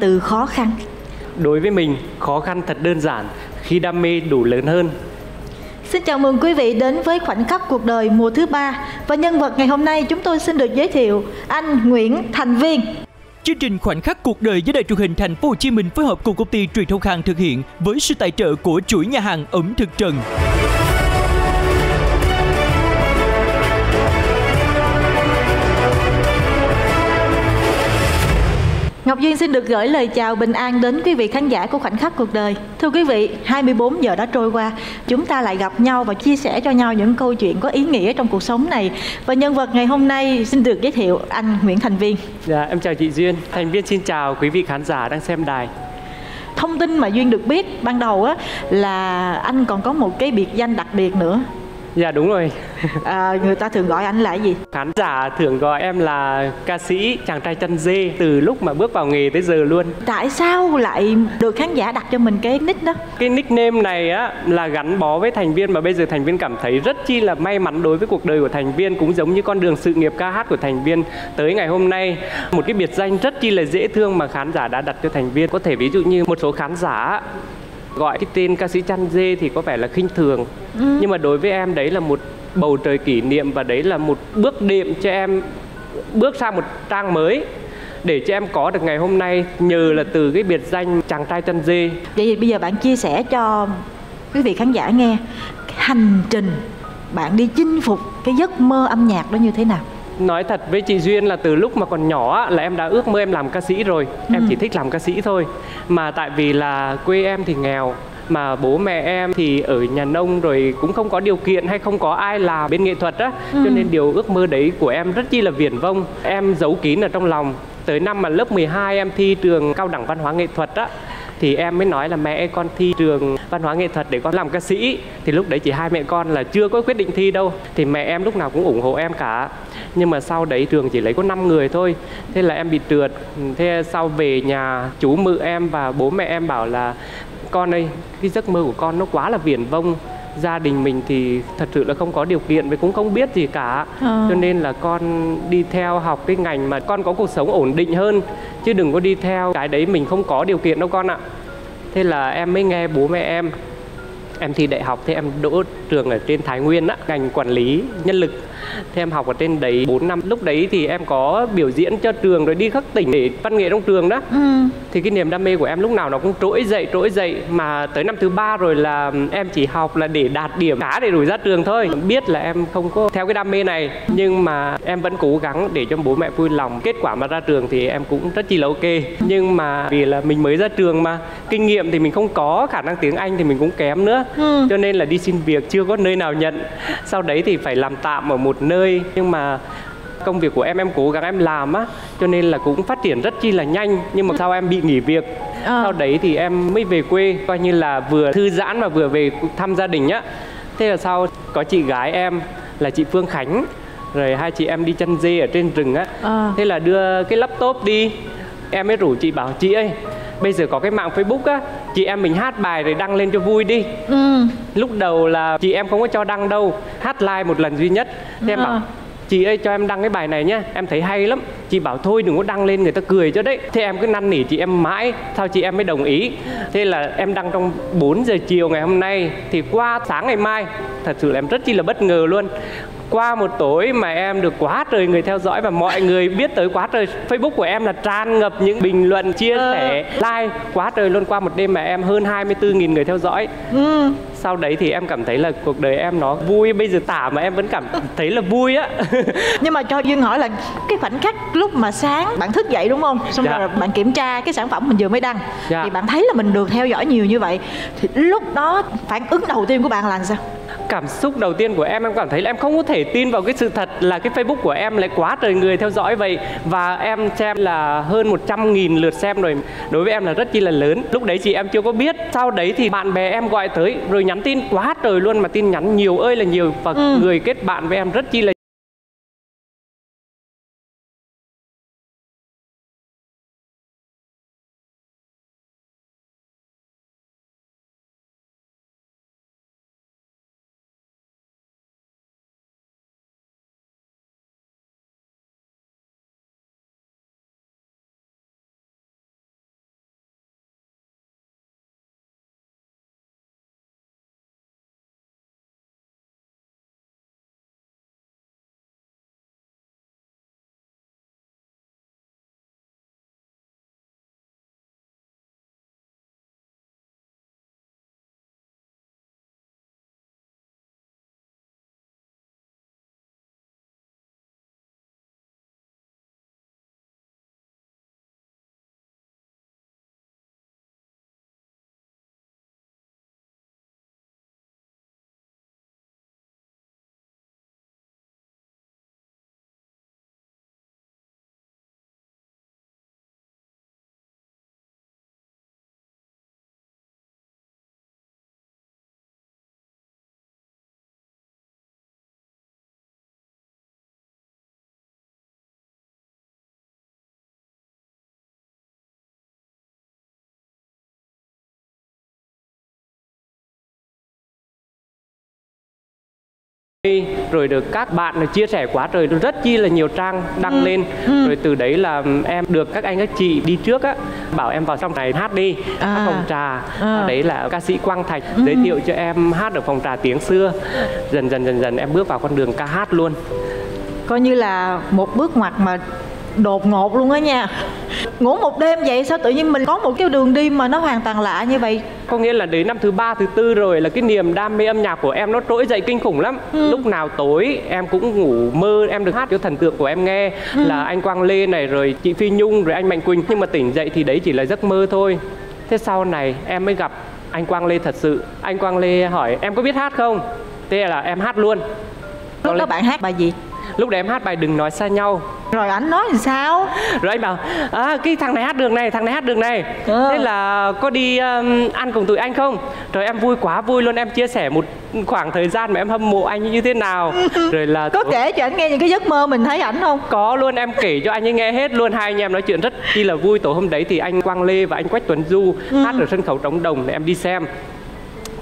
từ khó khăn đối với mình khó khăn thật đơn giản khi đam mê đủ lớn hơn Xin chào mừng quý vị đến với khoảnh khắc cuộc đời mùa thứ ba và nhân vật ngày hôm nay chúng tôi xin được giới thiệu anh Nguyễn Thành Viên. Chương trình khoảnh khắc cuộc đời do đài truyền hình Thành phố Hồ Chí Minh phối hợp cùng công ty truyền thông Khang thực hiện với sự tài trợ của chuỗi nhà hàng ẩm thực Trần. Ngọc Duyên xin được gửi lời chào bình an đến quý vị khán giả của khoảnh khắc cuộc đời. Thưa quý vị, 24 giờ đã trôi qua, chúng ta lại gặp nhau và chia sẻ cho nhau những câu chuyện có ý nghĩa trong cuộc sống này. Và nhân vật ngày hôm nay xin được giới thiệu anh Nguyễn Thành Viên. Dạ, em chào chị Duyên. Thành Viên xin chào quý vị khán giả đang xem đài. Thông tin mà Duyên được biết ban đầu á là anh còn có một cái biệt danh đặc biệt nữa Dạ đúng rồi. À, người ta thường gọi anh là gì? Khán giả thường gọi em là ca sĩ chàng trai chân dê từ lúc mà bước vào nghề tới giờ luôn. Tại sao lại được khán giả đặt cho mình cái nick đó? Cái nickname này á là gắn bó với thành viên mà bây giờ thành viên cảm thấy rất chi là may mắn đối với cuộc đời của thành viên cũng giống như con đường sự nghiệp ca hát của thành viên tới ngày hôm nay. Một cái biệt danh rất chi là dễ thương mà khán giả đã đặt cho thành viên. Có thể ví dụ như một số khán giả gọi cái tên ca sĩ chăn dê thì có vẻ là khinh thường. Ừ. nhưng mà đối với em đấy là một bầu trời kỷ niệm và đấy là một bước đệm cho em bước sang một trang mới để cho em có được ngày hôm nay nhờ là từ cái biệt danh chàng trai chân dê. Vậy thì bây giờ bạn chia sẻ cho quý vị khán giả nghe hành trình bạn đi chinh phục cái giấc mơ âm nhạc đó như thế nào nói thật với chị duyên là từ lúc mà còn nhỏ là em đã ước mơ em làm ca sĩ rồi. Ừ. em chỉ thích làm ca sĩ thôi. Mà tại vì là quê em thì nghèo mà bố mẹ em thì ở nhà nông rồi cũng không có điều kiện hay không có ai làm bên nghệ thuật á. Ừ. cho nên điều ước mơ đấy của em rất chi là viển vông. Em giấu kín ở trong lòng. Tới năm mà lớp 12 em thi trường cao đẳng văn hóa nghệ thuật á thì em mới nói là mẹ con thi trường văn hóa nghệ thuật để con làm ca sĩ. Thì lúc đấy chỉ hai mẹ con là chưa có quyết định thi đâu. Thì mẹ em lúc nào cũng ủng hộ em cả. Nhưng mà sau đấy trường chỉ lấy có 5 người thôi. Thế là em bị trượt. Thế sau về nhà, chú mự em và bố mẹ em bảo là, con ơi, cái giấc mơ của con nó quá là viển vông gia đình mình thì thật sự là không có điều kiện và cũng không biết gì cả. À. cho nên là con đi theo học cái ngành mà con có cuộc sống ổn định hơn chứ đừng có đi theo cái đấy mình không có điều kiện đâu con ạ. Thế là em mới nghe bố mẹ em. Em thi đại học thì em đỗ trường ở trên Thái Nguyên á, ngành quản lý nhân lực thì em học ở trên đấy 4 năm lúc đấy thì em có biểu diễn cho trường rồi đi khắp tỉnh để văn nghệ trong trường đó. Ừ. thì cái niềm đam mê của em lúc nào nó cũng trỗi dậy trỗi dậy. Mà tới năm thứ ba rồi là em chỉ học là để đạt điểm khá để rủi ra trường thôi. Biết là em không có theo cái đam mê này nhưng mà em vẫn cố gắng để cho bố mẹ vui lòng. Kết quả mà ra trường thì em cũng rất chi là ok. Nhưng mà vì là mình mới ra trường mà kinh nghiệm thì mình không có khả năng tiếng anh thì mình cũng kém nữa. Ừ. cho nên là đi xin việc chưa có nơi nào nhận. Sau đấy thì phải làm tạm ở một nơi nhưng mà công việc của em em cố gắng em làm á cho nên là cũng phát triển rất chi là nhanh nhưng mà sau em bị nghỉ việc à. sau đấy thì em mới về quê coi như là vừa thư giãn mà vừa về thăm gia đình á thế là sau có chị gái em là chị Phương Khánh rồi hai chị em đi chăn dê ở trên rừng á à. thế là đưa cái laptop đi em mới rủ chị bảo chị ơi bây giờ có cái mạng facebook á chị em mình hát bài rồi đăng lên cho vui đi. Ừ. lúc đầu là chị em không có cho đăng đâu hát like một lần duy nhất. Thế em bảo chị ơi cho em đăng cái bài này nhá em thấy hay lắm. Chị bảo thôi đừng có đăng lên người ta cười cho đấy. Thế em cứ năn nỉ chị em mãi sau chị em mới đồng ý? Thế là em đăng trong 4 giờ chiều ngày hôm nay thì qua sáng ngày mai thật sự là em rất chi là bất ngờ luôn qua một tối mà em được quá trời người theo dõi và mọi người biết tới quá trời Facebook của em là tràn ngập những bình luận chia ờ. sẻ like. Quá trời luôn. Qua một đêm mà em hơn 24.000 người theo dõi. Ừ. sau đấy thì em cảm thấy là cuộc đời em nó vui. Bây giờ tả mà em vẫn cảm thấy là vui á. Nhưng mà cho duyên hỏi là cái khoảnh khắc lúc mà sáng bạn thức dậy đúng không? Xong dạ. rồi bạn kiểm tra cái sản phẩm mình vừa mới đăng. Dạ. thì bạn thấy là mình được theo dõi nhiều như vậy. Thì lúc đó phản ứng đầu tiên của bạn là sao cảm xúc đầu tiên của em em cảm thấy là em không có thể tin vào cái sự thật là cái Facebook của em lại quá trời người theo dõi vậy. Và em xem là hơn 100 nghìn lượt xem rồi đối với em là rất chi là lớn. Lúc đấy chị em chưa có biết sau đấy thì bạn bè em gọi tới rồi nhắn tin quá trời luôn mà tin nhắn nhiều ơi là nhiều. Và ừ. người kết bạn với em rất chi là rồi được các bạn chia sẻ quá trời rất chi là nhiều trang đăng ừ. lên ừ. rồi từ đấy là em được các anh các chị đi trước á bảo em vào trong này hát đi à. hát phòng trà à. đấy là ca sĩ Quang Thạch ừ. giới thiệu cho em hát ở phòng trà tiếng xưa dần dần dần dần em bước vào con đường ca hát luôn coi như là một bước ngoặt mà đột ngột luôn á nha. Ngủ một đêm vậy sao tự nhiên mình có một cái đường đi mà nó hoàn toàn lạ như vậy? Có nghĩa là đến năm thứ ba thứ tư rồi là cái niềm đam mê âm nhạc của em nó trỗi dậy kinh khủng lắm. Ừ. lúc nào tối em cũng ngủ mơ em được hát cho thần tượng của em nghe. Ừ. là anh quang lê này rồi chị phi nhung rồi anh mạnh quỳnh. Nhưng mà tỉnh dậy thì đấy chỉ là giấc mơ thôi. Thế sau này em mới gặp anh quang lê thật sự. Anh quang lê hỏi em có biết hát không? Thế là em hát luôn. Lúc đó bạn hát bài gì lúc đấy em hát bài đừng nói xa nhau. Rồi anh nói thì sao? Rồi anh bảo à, cái thằng này hát đường này thằng này hát đường này. Ừ. thế là có đi um, ăn cùng tụi anh không? Rồi em vui quá vui luôn. Em chia sẻ một khoảng thời gian mà em hâm mộ anh như thế nào. Rồi là có kể cho anh nghe những cái giấc mơ mình thấy ảnh không? Có luôn em kể cho anh ấy nghe hết luôn. Hai anh em nói chuyện rất chi là vui. Tổ hôm đấy thì anh Quang Lê và anh Quách Tuấn Du ừ. hát ở sân khấu trống đồng để em đi xem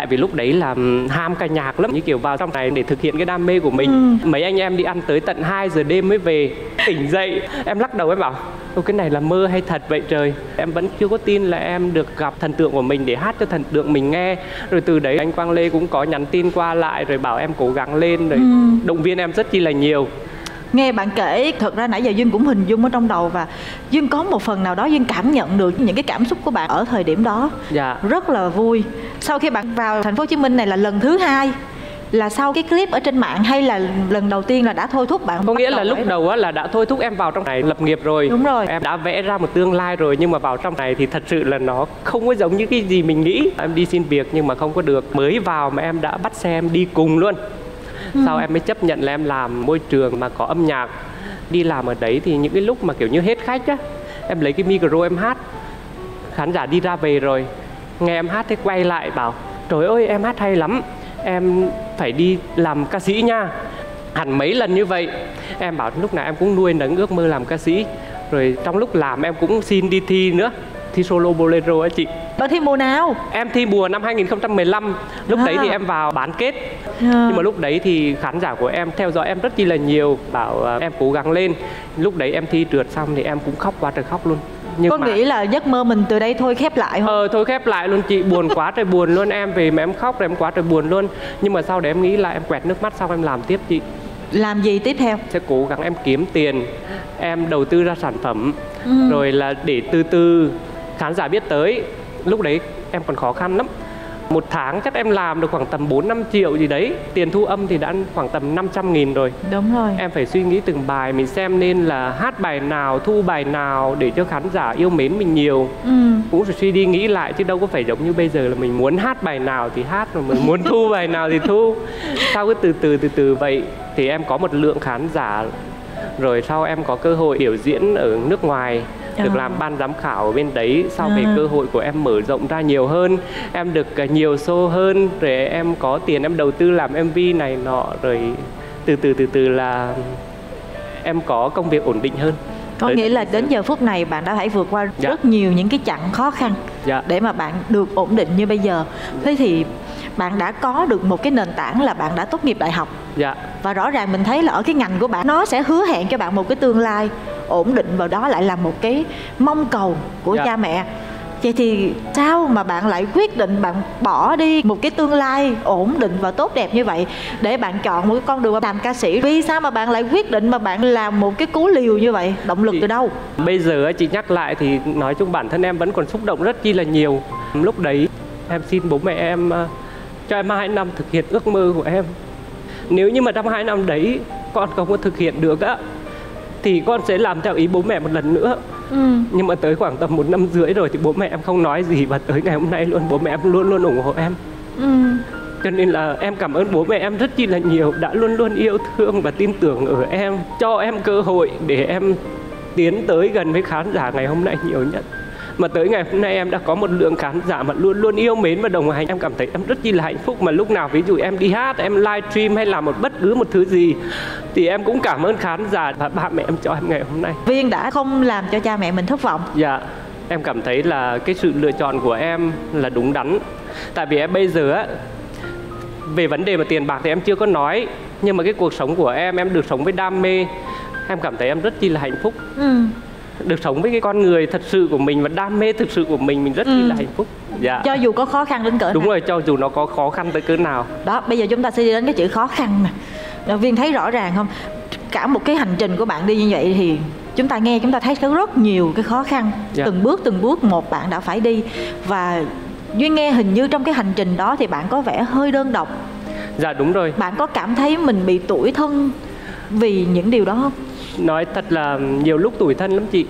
tại vì lúc đấy là ham ca nhạc lắm như kiểu vào trong này để thực hiện cái đam mê của mình. Ừ. mấy anh em đi ăn tới tận 2 giờ đêm mới về tỉnh dậy. Em lắc đầu em bảo Ô, cái này là mơ hay thật vậy trời? Em vẫn chưa có tin là em được gặp thần tượng của mình để hát cho thần tượng mình nghe. Rồi từ đấy anh Quang Lê cũng có nhắn tin qua lại rồi bảo em cố gắng lên rồi ừ. động viên em rất chi là nhiều nghe bạn kể thật ra nãy giờ duyên cũng hình dung ở trong đầu và duyên có một phần nào đó duyên cảm nhận được những cái cảm xúc của bạn ở thời điểm đó. Dạ. rất là vui. Sau khi bạn vào thành phố hồ chí minh này là lần thứ hai là sau cái clip ở trên mạng hay là lần đầu tiên là đã thôi thúc bạn có nghĩa là lúc đầu á là đã thôi thúc em vào trong này lập nghiệp rồi. Đúng rồi. Em đã vẽ ra một tương lai rồi nhưng mà vào trong này thì thật sự là nó không có giống như cái gì mình nghĩ. Em đi xin việc nhưng mà không có được. Mới vào mà em đã bắt xe em đi cùng luôn ừ. sau em mới chấp nhận là em làm môi trường mà có âm nhạc, đi làm ở đấy thì những cái lúc mà kiểu như hết khách á, em lấy cái micro em hát. Khán giả đi ra về rồi, nghe em hát thế quay lại bảo, trời ơi, em hát hay lắm, em phải đi làm ca sĩ nha. Hẳn mấy lần như vậy, em bảo lúc nào em cũng nuôi nấng ước mơ làm ca sĩ. Rồi trong lúc làm em cũng xin đi thi nữa thi solo bolero á chị. Bạn thi mùa nào? Em thi mùa năm 2015 lúc à. đấy thì em vào bán kết. À. nhưng mà lúc đấy thì khán giả của em theo dõi em rất chi là nhiều bảo uh, em cố gắng lên. Lúc đấy em thi trượt xong thì em cũng khóc quá trời khóc luôn. Nhưng có mà... nghĩ là giấc mơ mình từ đây thôi khép lại không? Ờ thôi khép lại luôn chị. Buồn quá trời buồn luôn em về mà em khóc rồi em quá trời buồn luôn. Nhưng mà sau đấy em nghĩ là em quẹt nước mắt xong em làm tiếp chị. Làm gì tiếp theo? Sẽ cố gắng em kiếm tiền em đầu tư ra sản phẩm ừ. rồi là để từ từ khán giả biết tới lúc đấy em còn khó khăn lắm. Một tháng chắc em làm được khoảng tầm 4 5 triệu gì đấy tiền thu âm thì đã khoảng tầm 500 nghìn rồi. Đúng rồi. Em phải suy nghĩ từng bài mình xem nên là hát bài nào thu bài nào để cho khán giả yêu mến mình nhiều. Ừ. cũng phải suy đi nghĩ lại chứ đâu có phải giống như bây giờ là mình muốn hát bài nào thì hát rồi mình muốn thu bài nào thì thu. Sau cứ từ từ từ từ vậy? Thì em có một lượng khán giả rồi sau em có cơ hội biểu diễn ở nước ngoài được làm ban giám khảo ở bên đấy sau à. về cơ hội của em mở rộng ra nhiều hơn em được à, nhiều show hơn rồi em có tiền em đầu tư làm mv này nọ rồi từ từ từ từ là em có công việc ổn định hơn có nghĩa là đến giờ phút này bạn đã phải vượt qua dạ. rất nhiều những cái chặng khó khăn dạ. để mà bạn được ổn định như bây giờ thế thì bạn đã có được một cái nền tảng là bạn đã tốt nghiệp đại học dạ. và rõ ràng mình thấy là ở cái ngành của bạn nó sẽ hứa hẹn cho bạn một cái tương lai ổn định vào đó lại là một cái mong cầu của dạ. cha mẹ. Vậy thì sao mà bạn lại quyết định bạn bỏ đi một cái tương lai ổn định và tốt đẹp như vậy để bạn chọn một cái con đường làm ca sĩ? Vì sao mà bạn lại quyết định mà bạn làm một cái cú liều như vậy? Động lực chị, từ đâu? Bây giờ chị nhắc lại thì nói chung bản thân em vẫn còn xúc động rất chi là nhiều. Lúc đấy em xin bố mẹ em ờ, cho em hai năm thực hiện ước mơ của em. Nếu như mà trong hai năm đấy con không có thực hiện được á thì con sẽ làm theo ý bố mẹ một lần nữa ừ. nhưng mà tới khoảng tầm một năm rưỡi rồi thì bố mẹ em không nói gì và tới ngày hôm nay luôn bố mẹ em luôn luôn ủng hộ em ừ. cho nên là em cảm ơn bố mẹ em rất chi là nhiều đã luôn luôn yêu thương và tin tưởng ở em cho em cơ hội để em tiến tới gần với khán giả ngày hôm nay nhiều nhất mà tới ngày hôm nay em đã có một lượng khán giả mà luôn luôn yêu mến và đồng hành. Em cảm thấy em rất chi là hạnh phúc mà lúc nào ví dụ em đi hát em live stream hay làm một bất cứ một thứ gì thì em cũng cảm ơn khán giả và ba mẹ em cho em ngày hôm nay. Viên đã không làm cho cha mẹ mình thất vọng. Dạ em cảm thấy là cái sự lựa chọn của em là đúng đắn. Tại vì em bây giờ á về vấn đề mà tiền bạc thì em chưa có nói nhưng mà cái cuộc sống của em em được sống với đam mê em cảm thấy em rất chi là hạnh phúc. Ừ. được sống với cái con người thật sự của mình và đam mê thực sự của mình mình rất ừ. là hạnh phúc. Dạ. Cho dù có khó khăn đến cỡ đúng nào. rồi cho dù nó có khó khăn tới cỡ nào. Đó bây giờ chúng ta sẽ đi đến cái chữ khó khăn nè. Viên thấy rõ ràng không? Cả một cái hành trình của bạn đi như vậy thì chúng ta nghe chúng ta thấy có rất nhiều cái khó khăn. Dạ. từng bước từng bước một bạn đã phải đi. Và duyên nghe hình như trong cái hành trình đó thì bạn có vẻ hơi đơn độc. Dạ đúng rồi. Bạn có cảm thấy mình bị tủi thân vì những điều đó không nói thật là nhiều lúc tủi thân lắm chị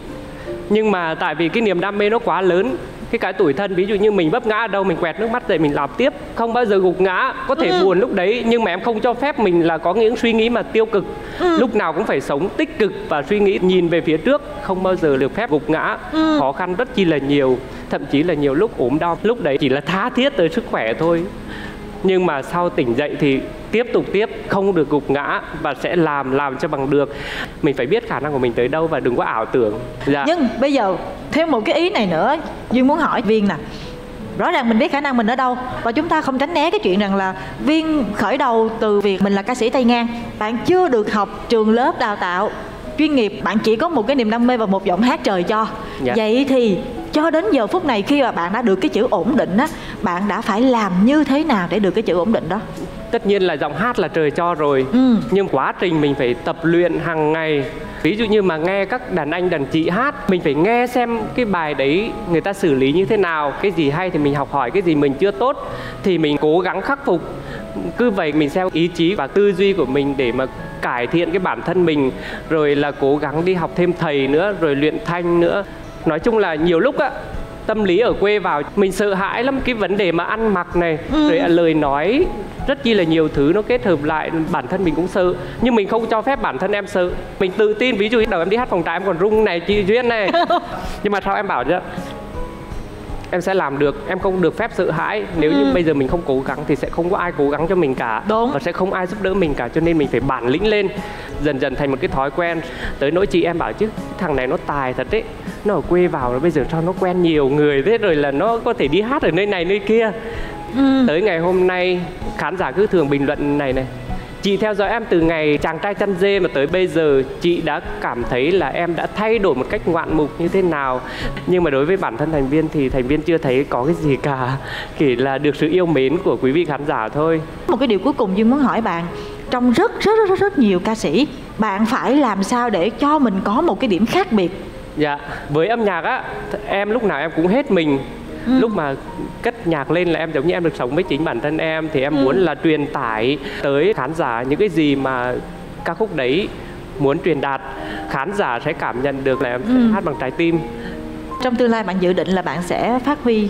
nhưng mà tại vì cái niềm đam mê nó quá lớn cái cái tuổi thân ví dụ như mình vấp ngã ở đâu mình quẹt nước mắt dậy mình làm tiếp không bao giờ gục ngã có thể ừ. buồn lúc đấy nhưng mà em không cho phép mình là có những suy nghĩ mà tiêu cực ừ. lúc nào cũng phải sống tích cực và suy nghĩ nhìn về phía trước không bao giờ được phép gục ngã ừ. khó khăn rất chi là nhiều thậm chí là nhiều lúc ốm đau lúc đấy chỉ là tha thiết tới sức khỏe thôi nhưng mà sau tỉnh dậy thì tiếp tục tiếp không được gục ngã và sẽ làm làm cho bằng được. Mình phải biết khả năng của mình tới đâu và đừng có ảo tưởng. Dạ. nhưng bây giờ thêm một cái ý này nữa duyên muốn hỏi viên nè. Rõ ràng mình biết khả năng mình ở đâu và chúng ta không tránh né cái chuyện rằng là viên khởi đầu từ việc mình là ca sĩ tay ngang. Bạn chưa được học trường lớp đào tạo chuyên nghiệp bạn chỉ có một cái niềm đam mê và một giọng hát trời cho. Dạ. vậy thì cho đến giờ phút này khi mà bạn đã được cái chữ ổn định á bạn đã phải làm như thế nào để được cái chữ ổn định đó? Tất nhiên là giọng hát là trời cho rồi. Ừ. nhưng quá trình mình phải tập luyện hàng ngày. Ví dụ như mà nghe các đàn anh đàn chị hát mình phải nghe xem cái bài đấy người ta xử lý như thế nào cái gì hay thì mình học hỏi cái gì mình chưa tốt thì mình cố gắng khắc phục. Cứ vậy mình theo ý chí và tư duy của mình để mà cải thiện cái bản thân mình rồi là cố gắng đi học thêm thầy nữa rồi luyện thanh nữa. Nói chung là nhiều lúc á tâm lý ở quê vào. Mình sợ hãi lắm cái vấn đề mà ăn mặc này ừ. rồi lời nói rất chi là nhiều thứ nó kết hợp lại bản thân mình cũng sợ. Nhưng mình không cho phép bản thân em sợ. Mình tự tin ví dụ đầu em đi hát phòng trà em còn rung này chị duyên này. Nhưng mà sao em bảo chứ em sẽ làm được em không được phép sợ hãi nếu ừ. như bây giờ mình không cố gắng thì sẽ không có ai cố gắng cho mình cả Đúng. và sẽ không ai giúp đỡ mình cả cho nên mình phải bản lĩnh lên dần dần thành một cái thói quen tới nỗi chị em bảo chứ thằng này nó tài thật đấy nó ở quê vào rồi bây giờ cho nó quen nhiều người thế rồi là nó có thể đi hát ở nơi này nơi kia ừ. tới ngày hôm nay khán giả cứ thường bình luận này này Chị theo dõi em từ ngày chàng trai chăn dê mà tới bây giờ chị đã cảm thấy là em đã thay đổi một cách ngoạn mục như thế nào. Nhưng mà đối với bản thân thành viên thì thành viên chưa thấy có cái gì cả chỉ là được sự yêu mến của quý vị khán giả thôi. Một cái điều cuối cùng duyên muốn hỏi bạn trong rất rất rất rất nhiều ca sĩ bạn phải làm sao để cho mình có một cái điểm khác biệt? Dạ với âm nhạc á em lúc nào em cũng hết mình ừ. lúc mà cất nhạc lên là em giống như em được sống với chính bản thân em thì em ừ. muốn là truyền tải tới khán giả những cái gì mà ca khúc đấy muốn truyền đạt khán giả sẽ cảm nhận được là em ừ. hát bằng trái tim trong tương lai bạn dự định là bạn sẽ phát huy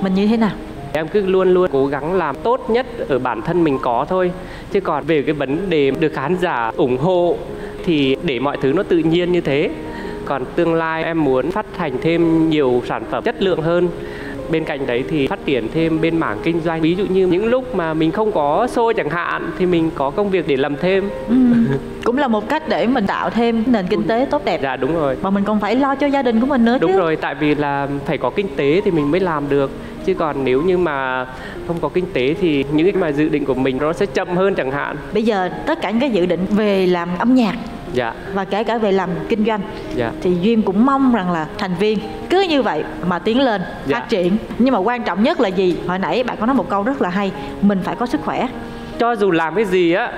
mình như thế nào em cứ luôn luôn cố gắng làm tốt nhất ở bản thân mình có thôi chứ còn về cái vấn đề được khán giả ủng hộ thì để mọi thứ nó tự nhiên như thế còn tương lai em muốn phát hành thêm nhiều sản phẩm chất lượng hơn bên cạnh đấy thì phát triển thêm bên mảng kinh doanh. Ví dụ như những lúc mà mình không có xô chẳng hạn thì mình có công việc để làm thêm. Ừ. cũng là một cách để mình tạo thêm nền kinh tế tốt đẹp. Dạ đúng rồi. Mà mình còn phải lo cho gia đình của mình nữa đúng chứ. rồi tại vì là phải có kinh tế thì mình mới làm được. Chứ còn nếu như mà không có kinh tế thì những cái mà dự định của mình nó sẽ chậm hơn chẳng hạn. Bây giờ tất cả những cái dự định về làm âm nhạc dạ. và kể cả về làm kinh doanh. Dạ. thì duyên cũng mong rằng là thành viên cứ như vậy mà tiến lên dạ. phát triển. Nhưng mà quan trọng nhất là gì? Hồi nãy bạn có nói một câu rất là hay mình phải có sức khỏe. Cho dù làm cái gì á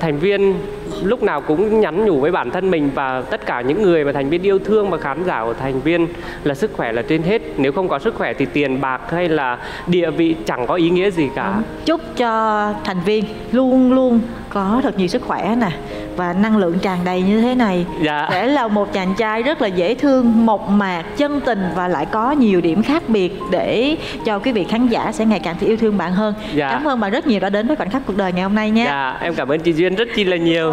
thành viên lúc nào cũng nhắn nhủ với bản thân mình và tất cả những người mà thành viên yêu thương và khán giả của thành viên là sức khỏe là trên hết. Nếu không có sức khỏe thì tiền bạc hay là địa vị chẳng có ý nghĩa gì cả. Chúc cho thành viên luôn luôn có thật nhiều sức khỏe nè và năng lượng tràn đầy như thế này. Dạ. sẽ là một chàng trai rất là dễ thương mộc mạc chân tình và lại có nhiều điểm khác biệt để cho quý vị khán giả sẽ ngày càng yêu thương bạn hơn. Dạ. cảm ơn bạn rất nhiều đã đến với khoảnh khắc cuộc đời ngày hôm nay nhé dạ em cảm ơn chị duyên rất chi là nhiều.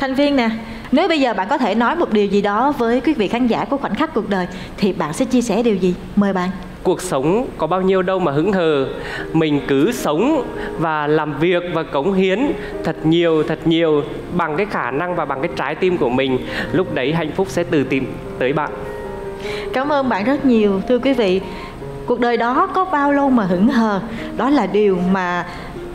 Thành viên nè nếu bây giờ bạn có thể nói một điều gì đó với quý vị khán giả của khoảnh khắc cuộc đời thì bạn sẽ chia sẻ điều gì? Mời bạn. Cuộc sống có bao nhiêu đâu mà hững hờ. Mình cứ sống và làm việc và cống hiến thật nhiều thật nhiều bằng cái khả năng và bằng cái trái tim của mình. Lúc đấy hạnh phúc sẽ từ tìm tới bạn. Cảm ơn bạn rất nhiều thưa quý vị. Cuộc đời đó có bao lâu mà hững hờ? Đó là điều mà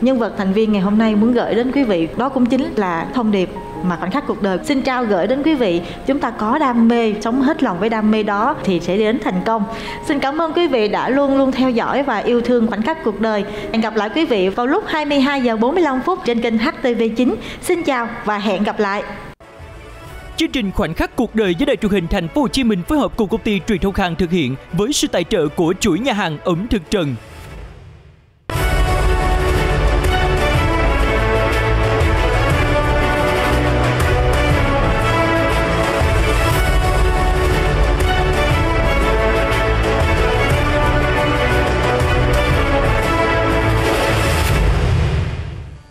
nhân vật thành viên ngày hôm nay muốn gửi đến quý vị. Đó cũng chính là thông điệp mà khoảnh khắc cuộc đời. Xin trao gửi đến quý vị, chúng ta có đam mê, sống hết lòng với đam mê đó thì sẽ đến thành công. Xin cảm ơn quý vị đã luôn luôn theo dõi và yêu thương khoảnh khắc cuộc đời. Hẹn gặp lại quý vị vào lúc 22 giờ 45 phút trên kênh HTV9 xin chào và hẹn gặp lại. Chương trình Khoảnh khắc cuộc đời với Đài truyền hình Thành phố Hồ Chí Minh phối hợp cùng công ty Truyền thông Khang thực hiện với sự tài trợ của chuỗi nhà hàng ẩm thực Trần.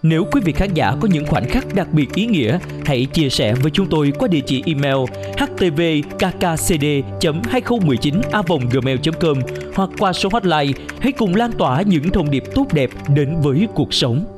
Nếu quý vị khán giả có những khoảnh khắc đặc biệt ý nghĩa, hãy chia sẻ với chúng tôi qua địa chỉ email htvkkcd.2019a.gmail.com hoặc qua số hotline hãy cùng lan tỏa những thông điệp tốt đẹp đến với cuộc sống.